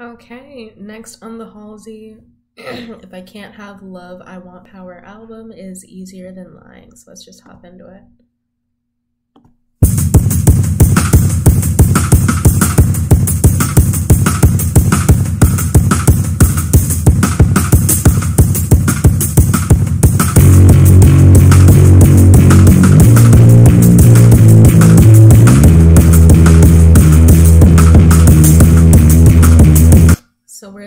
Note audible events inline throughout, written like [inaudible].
Okay, next on the Halsey, [clears throat] if I can't have love, I want power album is easier than lying. So let's just hop into it.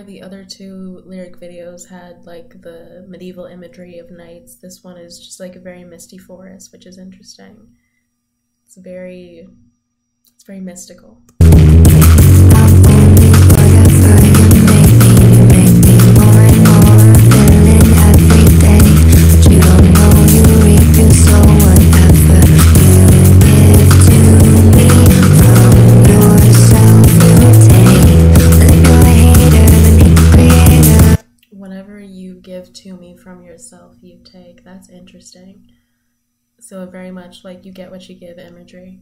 The other two lyric videos had like the medieval imagery of knights, this one is just like a very misty forest, which is interesting. It's very it's very mystical. Give to me from yourself, you take. That's interesting. So very much like you get what you give imagery.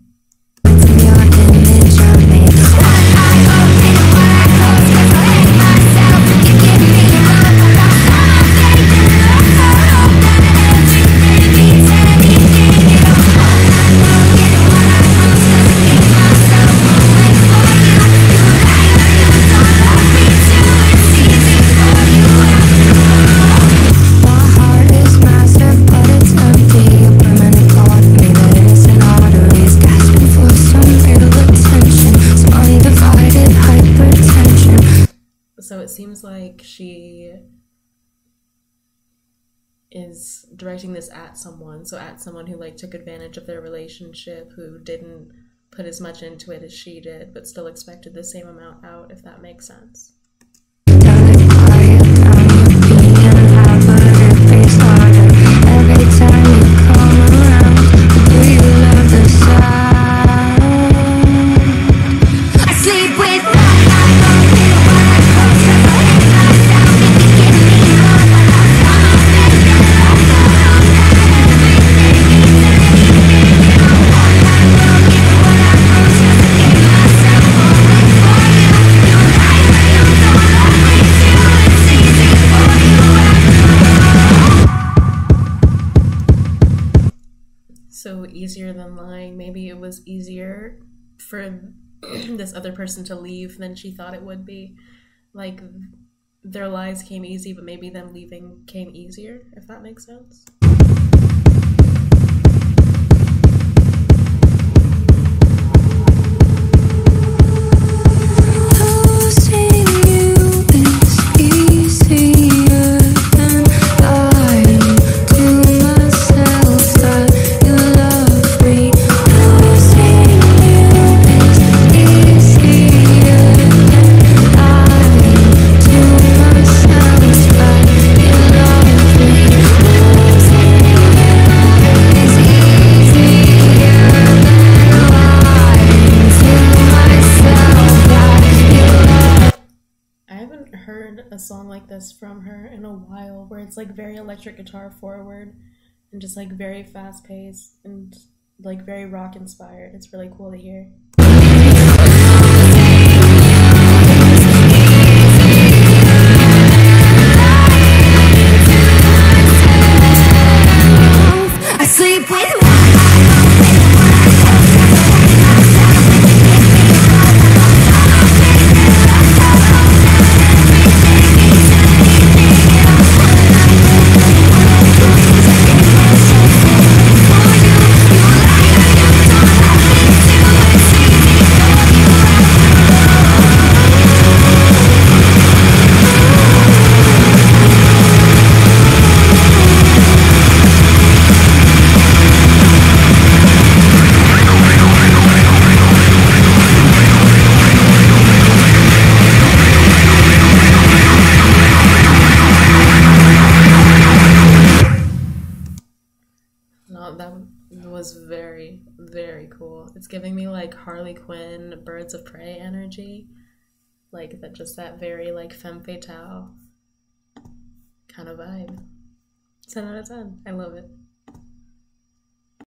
Seems like she is directing this at someone, so at someone who like took advantage of their relationship, who didn't put as much into it as she did, but still expected the same amount out, if that makes sense. Easier than lying. Maybe it was easier for [clears throat] this other person to leave than she thought it would be. Like their lies came easy, but maybe them leaving came easier, if that makes sense. Haven't heard a song like this from her in a while where it's like very electric guitar forward and just like very fast paced and like very rock inspired. It's really cool to hear. Was very, very cool. It's giving me like Harley Quinn, Birds of Prey energy. Like that just that very like femme fatale kind of vibe. 10 out of 10. I love it.